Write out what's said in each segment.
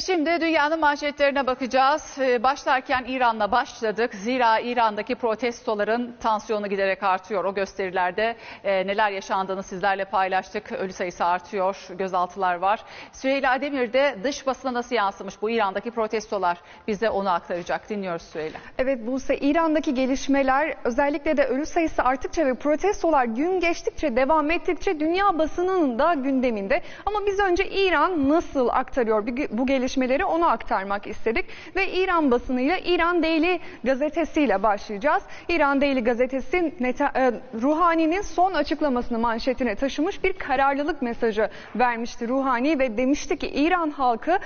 Şimdi dünyanın manşetlerine bakacağız. Ee, Başlarken İran'la başladık. Zira İran'daki protestoların tansiyonu giderek artıyor. O gösterilerde e, neler yaşandığını sizlerle paylaştık. Ölü sayısı artıyor, gözaltılar var. Süheyla Demir de dış basına nasıl yansımış bu İran'daki protestolar bize onu aktaracak. Dinliyoruz Süheyla. Evet Buse İran'daki gelişmeler özellikle de ölü sayısı arttıkça ve protestolar gün geçtikçe devam ettikçe dünya basınının da gündeminde. Ama biz önce İran nasıl aktarıyor bu gelişmeleri onu aktarmak istedik. Ve İran basınıyla İran Daily gazetesiyle başlayacağız. İran Daily gazetesi e, Ruhani'nin son açıklamasını manşetine taşımış bir kararlılık mesajı vermişti Ruhani ve demişti ki İran halkı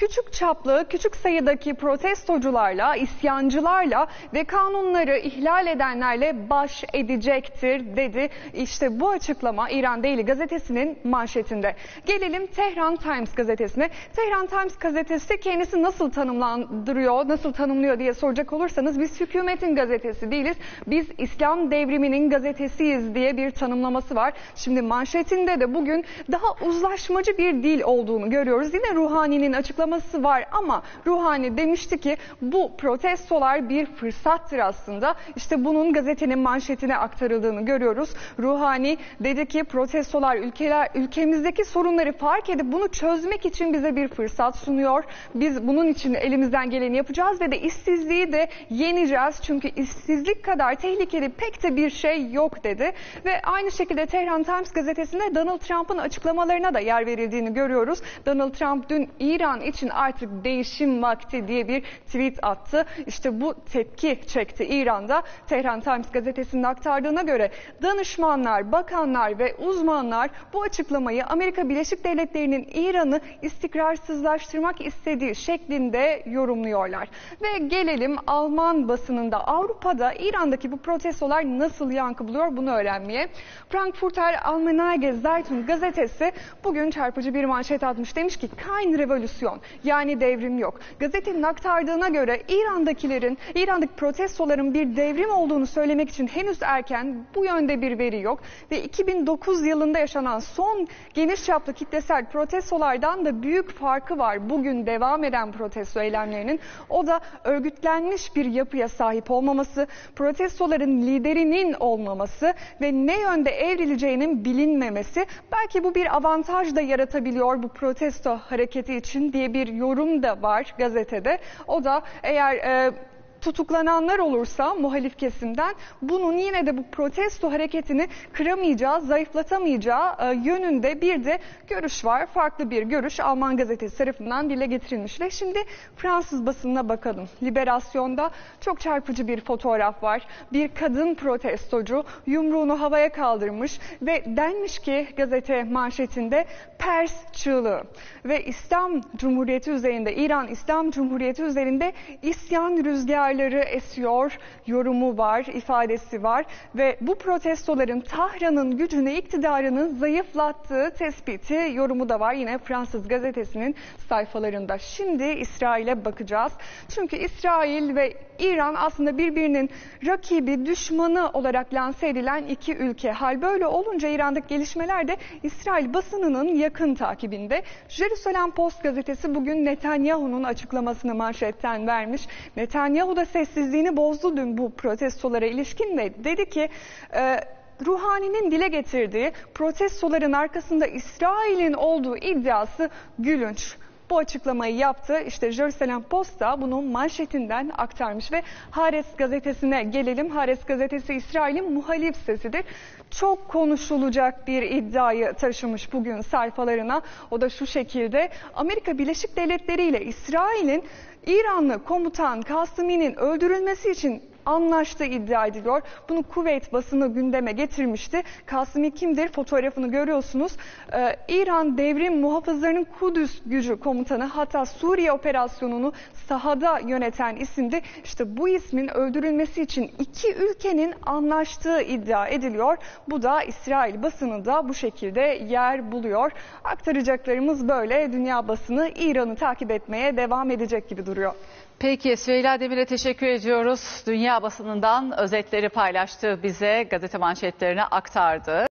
küçük çaplı, küçük sayıdaki protestocularla, isyancılarla ve kanunları ihlal edenlerle baş edecektir dedi. İşte bu açıklama İran Daily gazetesinin manşetinde. Gelelim Tehran Times gazetesine. Tehran Times gazetesi kendisi nasıl tanımlandırıyor, nasıl tanımlıyor diye soracak olursanız biz hükümetin gazetesi değiliz. Biz İslam devriminin gazetesiyiz diye bir tanımlaması var. Şimdi manşetinde de bugün daha uzlaşmacı bir dil olduğunu görüyoruz. Yine Ruhani'nin açıklaması açıklaması var ama Ruhani demişti ki bu protestolar bir fırsattır aslında. İşte bunun gazetenin manşetine aktarıldığını görüyoruz. Ruhani dedi ki protestolar ülkeler ülkemizdeki sorunları fark edip bunu çözmek için bize bir fırsat sunuyor. Biz bunun için elimizden geleni yapacağız ve de işsizliği de yeneceğiz. Çünkü işsizlik kadar tehlikeli pek de bir şey yok dedi. Ve aynı şekilde Tehran Times gazetesinde Donald Trump'ın açıklamalarına da yer verildiğini görüyoruz. Donald Trump dün İran için artık değişim vakti diye bir tweet attı. İşte bu tepki çekti İran'da. Tehran Times gazetesinin aktardığına göre danışmanlar, bakanlar ve uzmanlar bu açıklamayı Amerika Birleşik Devletleri'nin İran'ı istikrarsızlaştırmak istediği şeklinde yorumluyorlar. Ve gelelim Alman basınında Avrupa'da İran'daki bu protestolar nasıl yankı buluyor bunu öğrenmeye. Frankfurter Allgemeine Zeitung gazetesi bugün çarpıcı bir manşet atmış. Demiş ki Kein Revolüsyon yani devrim yok. Gazetenin aktardığına göre İran'dakilerin, İran'daki protestoların bir devrim olduğunu söylemek için henüz erken bu yönde bir veri yok. Ve 2009 yılında yaşanan son geniş çaplı kitlesel protestolardan da büyük farkı var. Bugün devam eden protesto eylemlerinin o da örgütlenmiş bir yapıya sahip olmaması, protestoların liderinin olmaması ve ne yönde evrileceğinin bilinmemesi. Belki bu bir avantaj da yaratabiliyor bu protesto hareketi için diye bir yorum da var gazetede. O da eğer e, tutuklananlar olursa muhalif kesimden bunun yine de bu protesto hareketini kıramayacağı, zayıflatamayacağı e, yönünde bir de görüş var. Farklı bir görüş Alman gazetesi tarafından dile getirilmiş ve şimdi Fransız basınına bakalım. Liberasyon'da çok çarpıcı bir fotoğraf var. Bir kadın protestocu yumruğunu havaya kaldırmış ve denmiş ki gazete manşetinde Pers çığlığı ve İslam Cumhuriyeti üzerinde İran İslam Cumhuriyeti üzerinde isyan rüzgarı rüzgarları esiyor yorumu var, ifadesi var ve bu protestoların Tahran'ın gücünü, iktidarını zayıflattığı tespiti, yorumu da var yine Fransız gazetesinin sayfalarında. Şimdi İsrail'e bakacağız. Çünkü İsrail ve İran aslında birbirinin rakibi, düşmanı olarak lanse edilen iki ülke. Hal böyle olunca İran'daki gelişmeler de İsrail basınının yakın takibinde. Jerusalem Post gazetesi bugün Netanyahu'nun açıklamasını manşetten vermiş. Netanyahu da sessizliğini bozdu dün bu protestolara ilişkin ve dedi ki... E, Ruhani'nin dile getirdiği protestoların arkasında İsrail'in olduğu iddiası gülünç bu açıklamayı yaptı. İşte Jerusalem Post da bunun manşetinden aktarmış ve Hares gazetesine gelelim. Hares gazetesi İsrail'in muhalif sesidir. Çok konuşulacak bir iddiayı taşımış bugün sayfalarına. O da şu şekilde Amerika Birleşik Devletleri ile İsrail'in İranlı komutan Kasımi'nin öldürülmesi için anlaştığı iddia ediliyor. Bunu Kuveyt basını gündeme getirmişti. Kasimi kimdir? Fotoğrafını görüyorsunuz. Ee, İran devrim muhafızlarının Kudüs gücü komutanı hatta Suriye operasyonunu sahada yöneten isimdi. İşte bu ismin öldürülmesi için iki ülkenin anlaştığı iddia ediliyor. Bu da İsrail basını da bu şekilde yer buluyor. Aktaracaklarımız böyle. Dünya basını İran'ı takip etmeye devam edecek gibi duruyor. Peki Süheyla Demir'e teşekkür ediyoruz. Dünya basınından özetleri paylaştı bize, gazete manşetlerine aktardı.